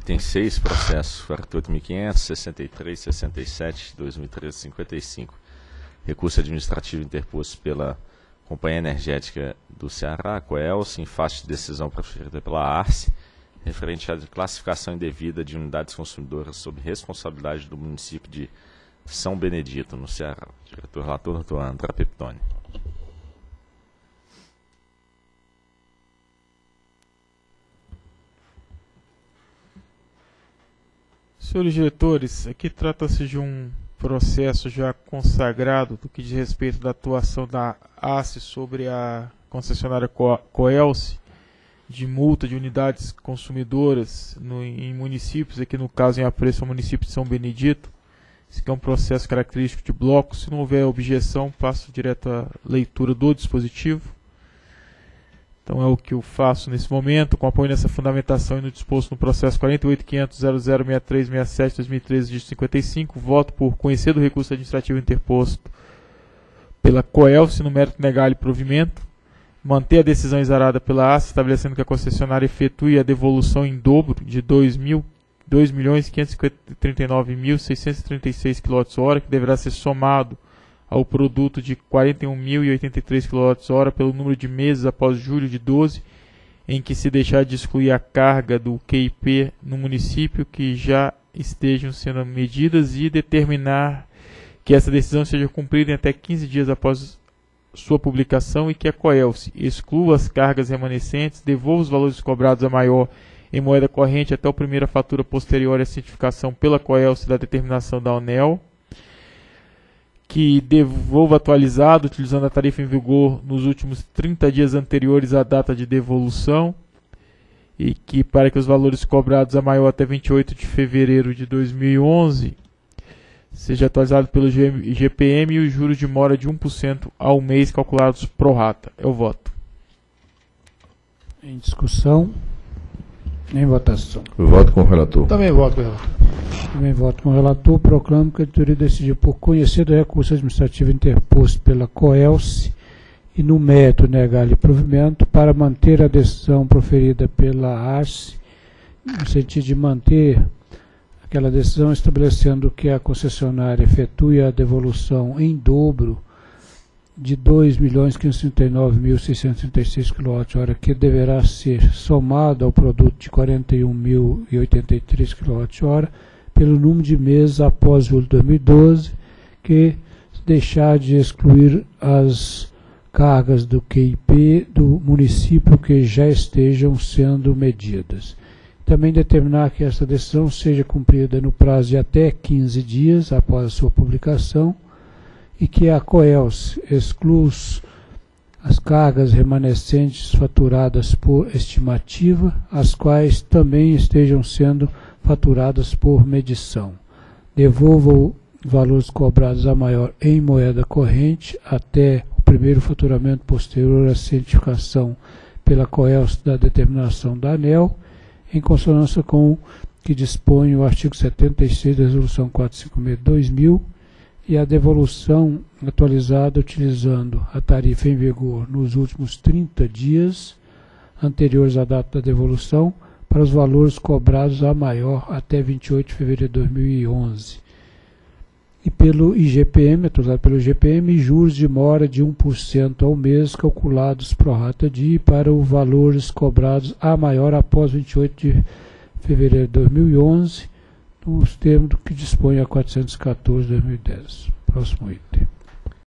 Item 6, processo 48.500, 63, 67, 2013, 55. Recurso administrativo interposto pela Companhia Energética do Ceará, Coelce, em face de decisão proferida pela ARCE, referente à classificação indevida de unidades consumidoras sob responsabilidade do município de São Benedito, no Ceará. Diretor relator, doutor André Peptoni. Senhores diretores, aqui trata-se de um processo já consagrado do que diz respeito da atuação da ACE sobre a concessionária Coelce de multa de unidades consumidoras no, em municípios, aqui no caso em apreço ao município de São Benedito. Esse é um processo característico de bloco. Se não houver objeção, passo direto à leitura do dispositivo. Então é o que eu faço nesse momento, com apoio nessa fundamentação e no disposto no processo 48.500.006367-2013 de 55, voto por conhecer do recurso administrativo interposto pela COELS no mérito negar e provimento, manter a decisão exarada pela ASA, estabelecendo que a concessionária efetue a devolução em dobro de 2.539.636 kWh, que deverá ser somado ao produto de 41.083 kWh pelo número de meses após julho de 12, em que se deixar de excluir a carga do QIP no município que já estejam sendo medidas e determinar que essa decisão seja cumprida em até 15 dias após sua publicação e que a COELSE exclua as cargas remanescentes, devolva os valores cobrados a maior em moeda corrente até a primeira fatura posterior à cientificação pela COELSE da determinação da ONEL que devolva atualizado, utilizando a tarifa em vigor nos últimos 30 dias anteriores à data de devolução, e que para que os valores cobrados a maior até 28 de fevereiro de 2011 seja atualizado pelo GPM e os juros de mora de 1% ao mês calculados pro rata. Eu voto. Em discussão. Em votação. Eu voto com o relator. Também voto com o relator. Também voto com o relator. Proclamo que a diretoria decidiu por conhecer do recurso administrativo interposto pela COELSE e no mérito negar-lhe provimento para manter a decisão proferida pela ARCE, no sentido de manter aquela decisão estabelecendo que a concessionária efetue a devolução em dobro de 2.539.636 kWh, que deverá ser somado ao produto de 41.083 kWh, pelo número de meses após julho de 2012, que deixar de excluir as cargas do QIP do município que já estejam sendo medidas. Também determinar que essa decisão seja cumprida no prazo de até 15 dias após a sua publicação, e que a COELS exclui as cargas remanescentes faturadas por estimativa, as quais também estejam sendo faturadas por medição. Devolva valores cobrados a maior em moeda corrente até o primeiro faturamento posterior à cientificação pela COELS da determinação da ANEL, em consonância com o que dispõe o artigo 76 da Resolução 456-2000, e a devolução atualizada utilizando a tarifa em vigor nos últimos 30 dias anteriores à data da devolução para os valores cobrados a maior até 28 de fevereiro de 2011. E pelo IGPM, atualizado pelo IGPM, juros de mora de 1% ao mês calculados pro rata de para os valores cobrados a maior após 28 de fevereiro de 2011 nos termos do que dispõe a 414 de 2010. Próximo item.